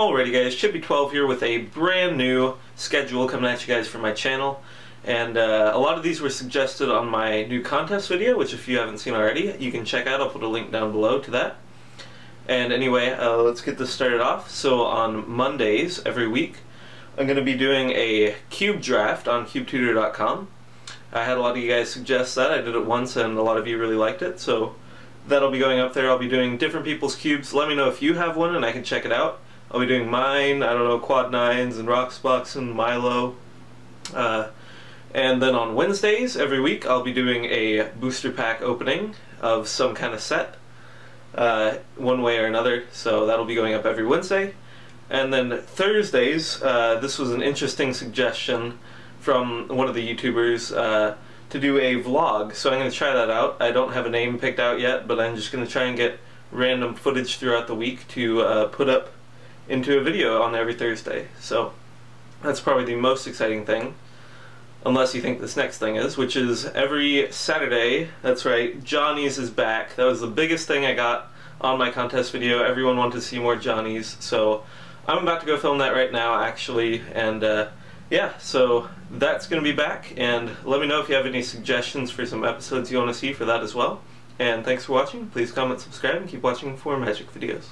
Alrighty guys, Chippey12 here with a brand new schedule coming at you guys from my channel. And uh, a lot of these were suggested on my new contest video, which if you haven't seen already, you can check out. I'll put a link down below to that. And anyway, uh, let's get this started off. So on Mondays every week, I'm going to be doing a cube draft on CubeTutor.com. I had a lot of you guys suggest that. I did it once and a lot of you really liked it, so that'll be going up there. I'll be doing different people's cubes. Let me know if you have one and I can check it out. I'll be doing mine, I don't know, Quad Nines and Roxbox and Milo. Uh, and then on Wednesdays, every week, I'll be doing a booster pack opening of some kind of set, uh, one way or another, so that'll be going up every Wednesday. And then Thursdays, uh, this was an interesting suggestion from one of the YouTubers uh, to do a vlog, so I'm going to try that out. I don't have a name picked out yet, but I'm just going to try and get random footage throughout the week to uh, put up into a video on every Thursday. So that's probably the most exciting thing. Unless you think this next thing is, which is every Saturday, that's right, Johnny's is back. That was the biggest thing I got on my contest video. Everyone wanted to see more Johnny's, so I'm about to go film that right now, actually, and uh, yeah, so that's going to be back, and let me know if you have any suggestions for some episodes you want to see for that as well. And thanks for watching. Please comment, subscribe, and keep watching for magic videos.